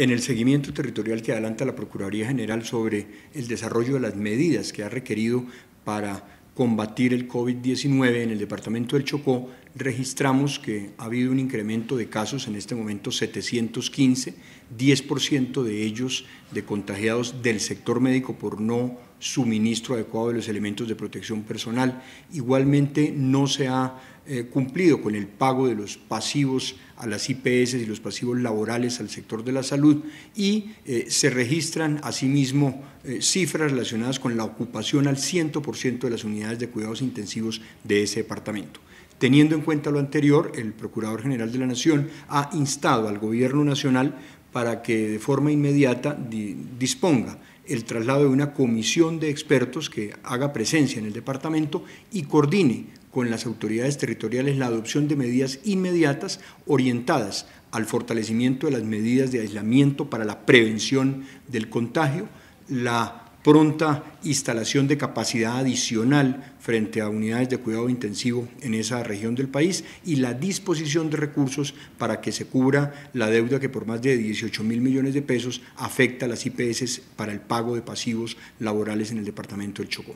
en el seguimiento territorial que adelanta la Procuraduría General sobre el desarrollo de las medidas que ha requerido para combatir el COVID-19 en el departamento del Chocó, registramos que ha habido un incremento de casos, en este momento 715, 10% de ellos de contagiados del sector médico por no suministro adecuado de los elementos de protección personal. Igualmente no se ha eh, cumplido con el pago de los pasivos a las IPS y los pasivos laborales al sector de la salud y eh, se registran asimismo eh, cifras relacionadas con la ocupación al 100% de las unidades de cuidados intensivos de ese departamento. Teniendo en cuenta lo anterior, el Procurador General de la Nación ha instado al Gobierno Nacional para que de forma inmediata disponga el traslado de una comisión de expertos que haga presencia en el departamento y coordine con las autoridades territoriales la adopción de medidas inmediatas orientadas al fortalecimiento de las medidas de aislamiento para la prevención del contagio, la pronta instalación de capacidad adicional frente a unidades de cuidado intensivo en esa región del país y la disposición de recursos para que se cubra la deuda que por más de 18 mil millones de pesos afecta a las IPS para el pago de pasivos laborales en el departamento del Chocó.